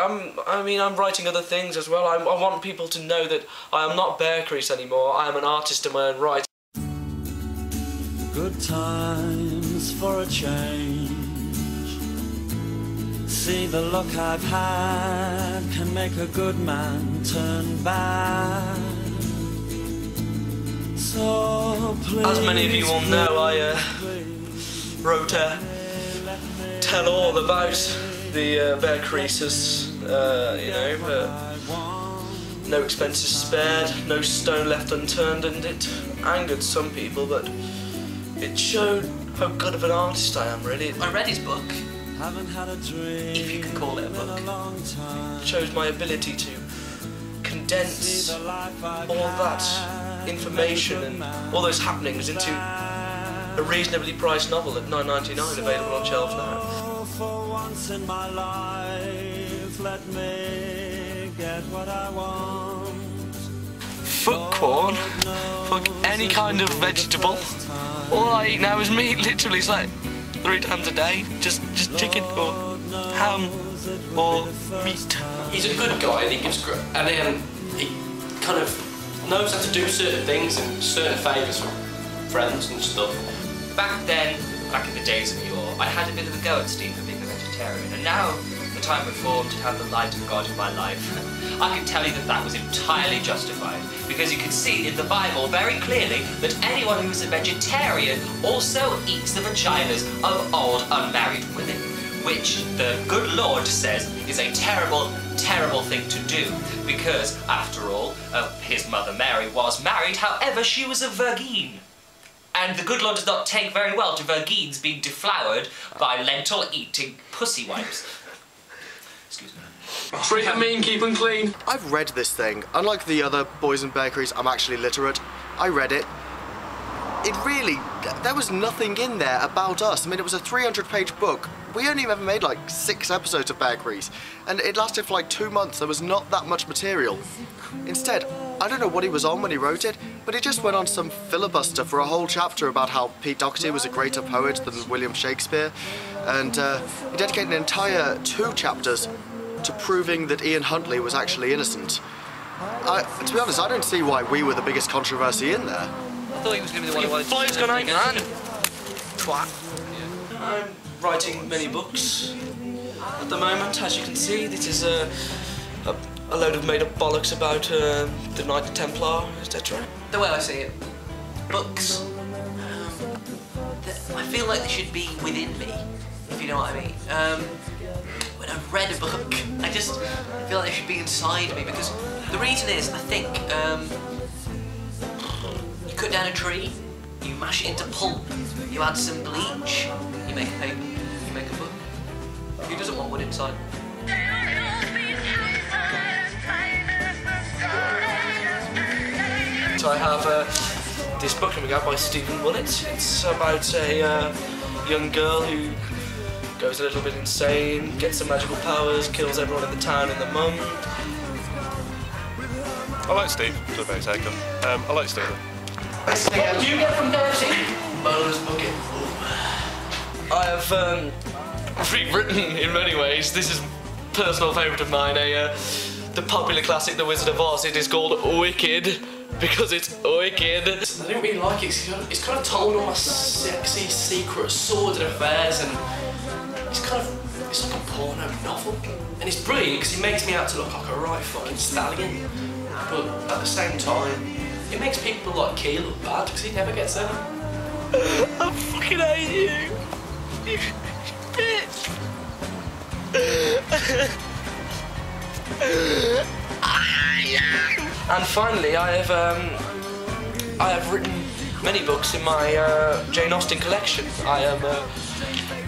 I'm, I mean, I'm writing other things as well. I, I want people to know that I am not Bear Crease anymore. I am an artist in my own right. Good times for a change. See the luck I've had can make a good man turn bad. So please, As many of you will know, I uh, wrote a tell all about the uh, Bear Creases. Uh, you know, uh, no expenses spared, no stone left unturned, and it angered some people, but it showed how good of an artist I am, really. I read his book. If you can call it a book. time. Shows my ability to condense all that information and all those happenings into a reasonably priced novel at 9.99 available on shelves now. Let me get what I want. Fuck corn, fuck any kind of vegetable. All I eat now is meat, literally, it's like three times a day. Just just chicken or ham or meat. he's a good guy and he gives gr- and then he kind of knows how to do certain things and certain favours for friends and stuff. Back then, back in the days of yore, I had a bit of a go at Steve for being a vegetarian, and now I'm reformed and have the light of God in my life, I can tell you that that was entirely justified, because you can see in the Bible very clearly that anyone who is a vegetarian also eats the vaginas of old unmarried women, which the good Lord says is a terrible, terrible thing to do, because after all, uh, his mother Mary was married, however, she was a virgin. And the good Lord does not take very well to virgins being deflowered by lentil eating pussy wipes. Excuse me. Treat them mean, keep them clean. I've read this thing. Unlike the other boys and bakeries, I'm actually literate. I read it. It really, there was nothing in there about us. I mean, it was a 300 page book. We only ever made like six episodes of Bear Crease, and it lasted for like two months. There was not that much material. Instead, I don't know what he was on when he wrote it, but he just went on some filibuster for a whole chapter about how Pete Doherty was a greater poet than William Shakespeare, and uh, he dedicated an entire two chapters to proving that Ian Huntley was actually innocent. I, to be honest, I don't see why we were the biggest controversy in there. I thought he was going to be the one who wanted to Fly's do gone everything, out. Twat. I'm writing many books at the moment, as you can see. This is a, a, a load of made up bollocks about uh, the Knight Templar, etc. The way I see it, books, um, I feel like they should be within me, if you know what I mean. Um, when I've read a book, I just feel like they should be inside me because the reason is, I think, um, you cut down a tree, you mash it into pulp, you add some bleach, you make a paper, you make a book. Who doesn't want wood inside? So I have uh, this book coming out by Stephen Willett. It's about a uh, young girl who goes a little bit insane, gets some magical powers, kills everyone in the town and the month. I like Steve to a base taker. Um, I like Stephen. What do you get from Dorothy? Bowler's bucket. I have um, rewritten in many ways. This is a personal favourite of mine. A uh, the popular classic, The Wizard of Oz. It is called Wicked because it's wicked. I didn't really like it. It's kind, of, it's kind of told all my sexy secret sordid affairs, and it's kind of it's like a porno novel. And it's brilliant because he makes me out to look like a right fucking stallion, but at the same time, it makes people like Key look bad because he never gets any. I fucking hate you. And finally, I have um, I have written many books in my uh, Jane Austen collection. I am uh,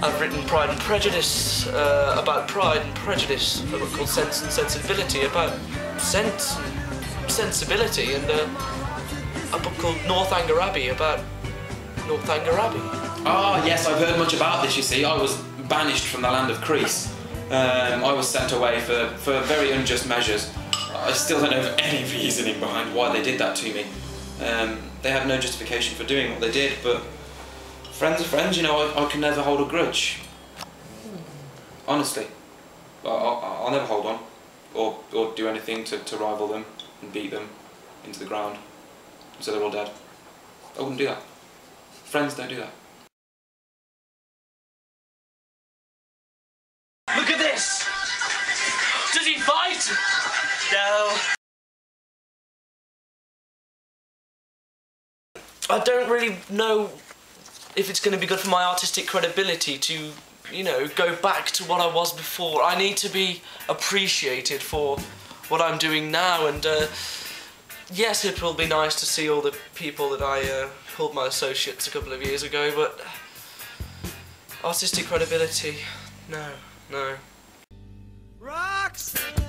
I've written Pride and Prejudice uh, about Pride and Prejudice, a book called Sense and Sensibility about sense and sensibility, and uh, a book called Northanger Abbey about Northanger Abbey. Ah, yes, I've heard much about this, you see. I was banished from the land of Crease. Um, I was sent away for, for very unjust measures. I still don't have any reasoning behind why they did that to me. Um, they had no justification for doing what they did, but friends are friends, you know, I, I can never hold a grudge. Honestly. I- I'll, I'll never hold on or, or do anything to, to rival them and beat them into the ground so they're all dead. I wouldn't do that. Friends don't do that. Does he fight? No. I don't really know if it's going to be good for my artistic credibility to, you know, go back to what I was before. I need to be appreciated for what I'm doing now, and uh, yes, it will be nice to see all the people that I uh, pulled my associates a couple of years ago, but artistic credibility, no, no box.